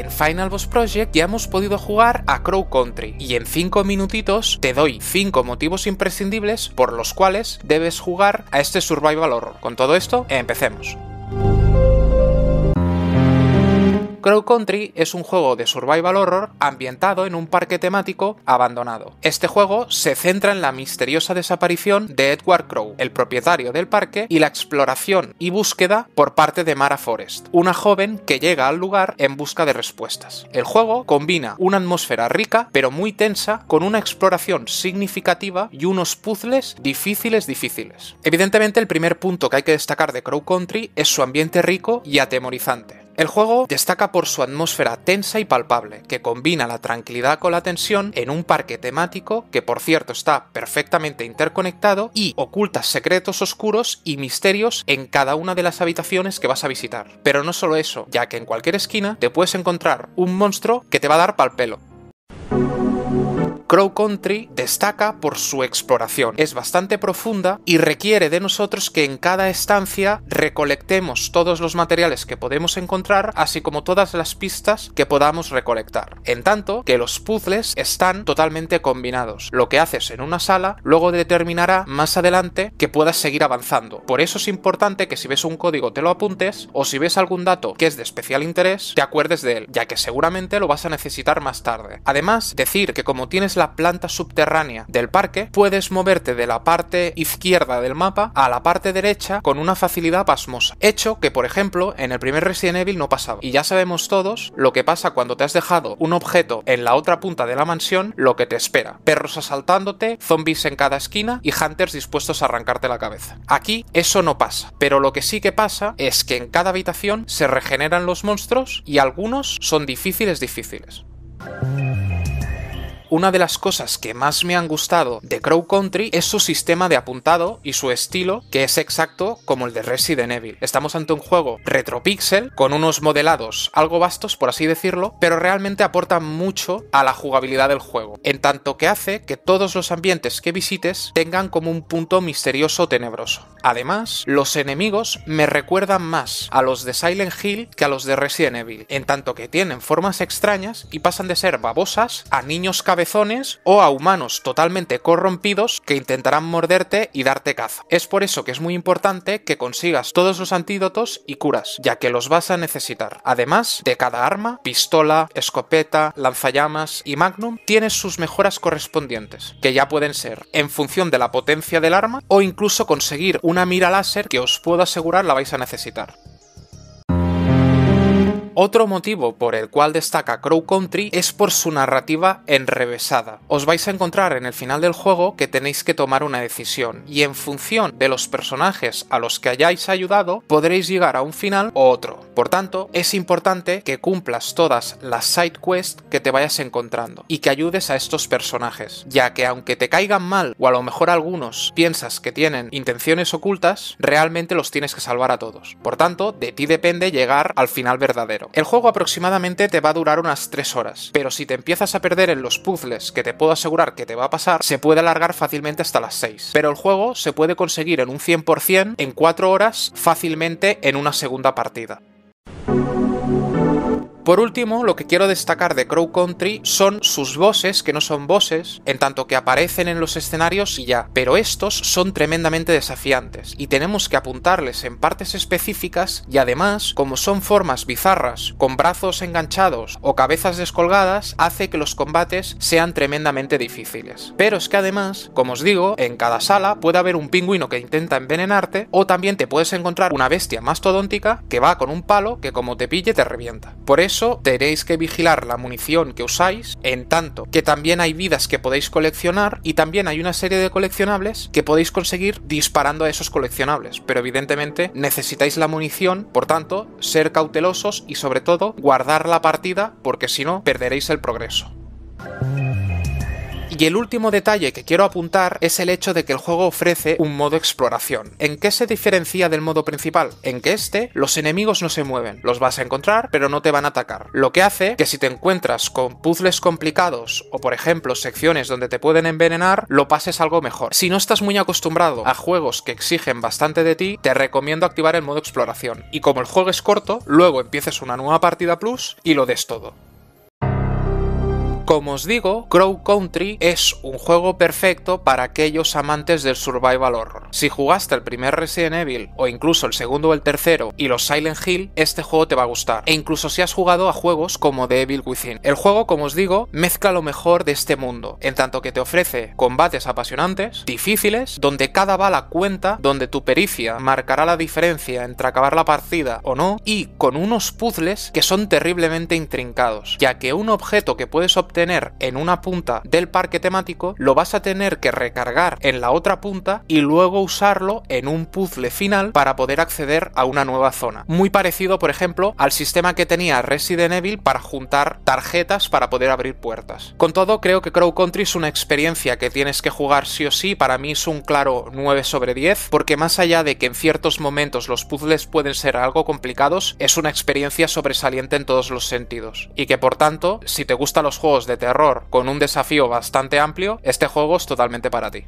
en Final Boss Project ya hemos podido jugar a Crow Country y en 5 minutitos te doy 5 motivos imprescindibles por los cuales debes jugar a este survival horror. Con todo esto, empecemos. Crow Country es un juego de survival horror ambientado en un parque temático abandonado. Este juego se centra en la misteriosa desaparición de Edward Crow, el propietario del parque, y la exploración y búsqueda por parte de Mara Forest, una joven que llega al lugar en busca de respuestas. El juego combina una atmósfera rica pero muy tensa con una exploración significativa y unos puzzles difíciles difíciles. Evidentemente el primer punto que hay que destacar de Crow Country es su ambiente rico y atemorizante. El juego destaca por su atmósfera tensa y palpable, que combina la tranquilidad con la tensión en un parque temático que por cierto está perfectamente interconectado y oculta secretos oscuros y misterios en cada una de las habitaciones que vas a visitar. Pero no solo eso, ya que en cualquier esquina te puedes encontrar un monstruo que te va a dar pal pelo. Crow Country destaca por su exploración. Es bastante profunda y requiere de nosotros que en cada estancia recolectemos todos los materiales que podemos encontrar, así como todas las pistas que podamos recolectar. En tanto que los puzzles están totalmente combinados. Lo que haces en una sala luego determinará más adelante que puedas seguir avanzando. Por eso es importante que si ves un código te lo apuntes o si ves algún dato que es de especial interés te acuerdes de él, ya que seguramente lo vas a necesitar más tarde. Además, decir que como tienes la planta subterránea del parque, puedes moverte de la parte izquierda del mapa a la parte derecha con una facilidad pasmosa. Hecho que, por ejemplo, en el primer Resident Evil no pasaba. Y ya sabemos todos lo que pasa cuando te has dejado un objeto en la otra punta de la mansión, lo que te espera. Perros asaltándote, zombies en cada esquina y hunters dispuestos a arrancarte la cabeza. Aquí eso no pasa, pero lo que sí que pasa es que en cada habitación se regeneran los monstruos y algunos son difíciles difíciles. Una de las cosas que más me han gustado de Crow Country es su sistema de apuntado y su estilo, que es exacto como el de Resident Evil. Estamos ante un juego retropixel, con unos modelados algo vastos, por así decirlo, pero realmente aporta mucho a la jugabilidad del juego, en tanto que hace que todos los ambientes que visites tengan como un punto misterioso tenebroso. Además, los enemigos me recuerdan más a los de Silent Hill que a los de Resident Evil, en tanto que tienen formas extrañas y pasan de ser babosas a niños cabezones o a humanos totalmente corrompidos que intentarán morderte y darte caza. Es por eso que es muy importante que consigas todos los antídotos y curas, ya que los vas a necesitar. Además de cada arma, pistola, escopeta, lanzallamas y magnum, tienes sus mejoras correspondientes, que ya pueden ser en función de la potencia del arma o incluso conseguir una mira láser que os puedo asegurar la vais a necesitar. Otro motivo por el cual destaca Crow Country es por su narrativa enrevesada. Os vais a encontrar en el final del juego que tenéis que tomar una decisión y en función de los personajes a los que hayáis ayudado podréis llegar a un final o otro. Por tanto, es importante que cumplas todas las side quests que te vayas encontrando y que ayudes a estos personajes, ya que aunque te caigan mal o a lo mejor algunos piensas que tienen intenciones ocultas, realmente los tienes que salvar a todos. Por tanto, de ti depende llegar al final verdadero. El juego aproximadamente te va a durar unas 3 horas, pero si te empiezas a perder en los puzzles que te puedo asegurar que te va a pasar, se puede alargar fácilmente hasta las 6. Pero el juego se puede conseguir en un 100% en 4 horas fácilmente en una segunda partida. Por último, lo que quiero destacar de Crow Country son sus bosses, que no son bosses, en tanto que aparecen en los escenarios y ya, pero estos son tremendamente desafiantes y tenemos que apuntarles en partes específicas y además, como son formas bizarras, con brazos enganchados o cabezas descolgadas, hace que los combates sean tremendamente difíciles. Pero es que además, como os digo, en cada sala puede haber un pingüino que intenta envenenarte o también te puedes encontrar una bestia mastodóntica que va con un palo que como te pille te revienta. Por eso tenéis que vigilar la munición que usáis, en tanto que también hay vidas que podéis coleccionar y también hay una serie de coleccionables que podéis conseguir disparando a esos coleccionables, pero evidentemente necesitáis la munición, por tanto, ser cautelosos y sobre todo guardar la partida porque si no perderéis el progreso. Y el último detalle que quiero apuntar es el hecho de que el juego ofrece un modo exploración. ¿En qué se diferencia del modo principal? En que este, los enemigos no se mueven, los vas a encontrar, pero no te van a atacar. Lo que hace que si te encuentras con puzzles complicados o por ejemplo secciones donde te pueden envenenar, lo pases algo mejor. Si no estás muy acostumbrado a juegos que exigen bastante de ti, te recomiendo activar el modo exploración. Y como el juego es corto, luego empieces una nueva partida plus y lo des todo. Como os digo, Crow Country es un juego perfecto para aquellos amantes del survival horror. Si jugaste el primer Resident Evil o incluso el segundo o el tercero y los Silent Hill, este juego te va a gustar. E incluso si has jugado a juegos como The Evil Within. El juego, como os digo, mezcla lo mejor de este mundo, en tanto que te ofrece combates apasionantes, difíciles, donde cada bala cuenta, donde tu pericia marcará la diferencia entre acabar la partida o no, y con unos puzzles que son terriblemente intrincados, ya que un objeto que puedes obtener tener en una punta del parque temático, lo vas a tener que recargar en la otra punta y luego usarlo en un puzzle final para poder acceder a una nueva zona. Muy parecido, por ejemplo, al sistema que tenía Resident Evil para juntar tarjetas para poder abrir puertas. Con todo, creo que Crow Country es una experiencia que tienes que jugar sí o sí, para mí es un claro 9 sobre 10, porque más allá de que en ciertos momentos los puzzles pueden ser algo complicados, es una experiencia sobresaliente en todos los sentidos. Y que por tanto, si te gustan los juegos de terror con un desafío bastante amplio, este juego es totalmente para ti.